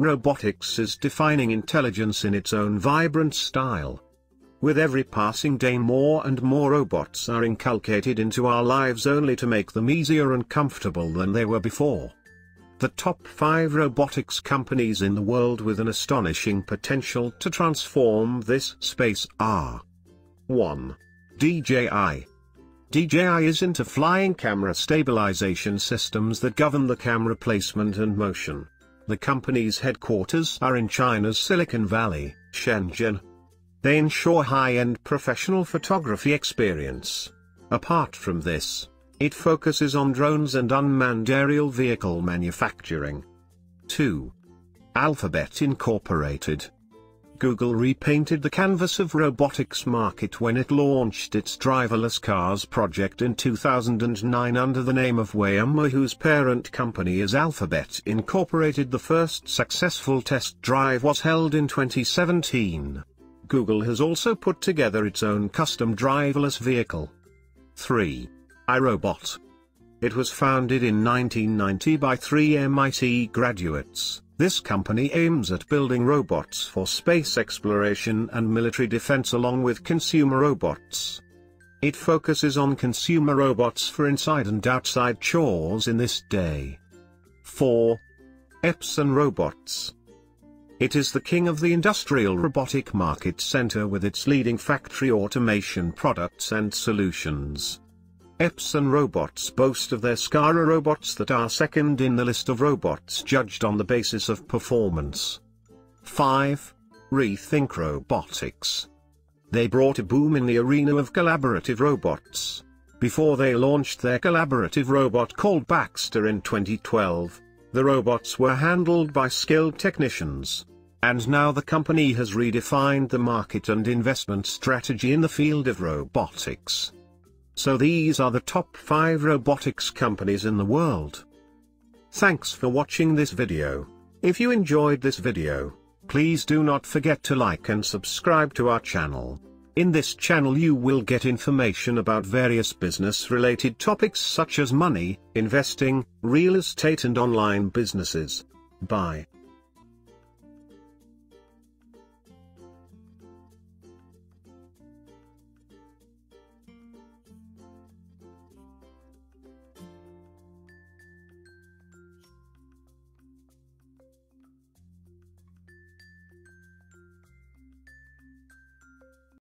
robotics is defining intelligence in its own vibrant style. With every passing day more and more robots are inculcated into our lives only to make them easier and comfortable than they were before. The top 5 robotics companies in the world with an astonishing potential to transform this space are 1. DJI DJI is into flying camera stabilization systems that govern the camera placement and motion. The company's headquarters are in China's Silicon Valley, Shenzhen. They ensure high-end professional photography experience. Apart from this, it focuses on drones and unmanned aerial vehicle manufacturing. 2. Alphabet Incorporated Google repainted the canvas of robotics market when it launched its driverless cars project in 2009 under the name of Waymo whose parent company is Alphabet Incorporated. The first successful test drive was held in 2017. Google has also put together its own custom driverless vehicle. 3. iRobot. It was founded in 1990 by three MIT graduates. This company aims at building robots for space exploration and military defense along with consumer robots. It focuses on consumer robots for inside and outside chores in this day. 4. Epson Robots. It is the king of the industrial robotic market center with its leading factory automation products and solutions. Epson robots boast of their SCARA robots that are second in the list of robots judged on the basis of performance. 5. Rethink Robotics. They brought a boom in the arena of collaborative robots. Before they launched their collaborative robot called Baxter in 2012, the robots were handled by skilled technicians. And now the company has redefined the market and investment strategy in the field of robotics. So these are the top 5 robotics companies in the world. Thanks for watching this video. If you enjoyed this video, please do not forget to like and subscribe to our channel. In this channel you will get information about various business related topics such as money, investing, real estate and online businesses. Bye.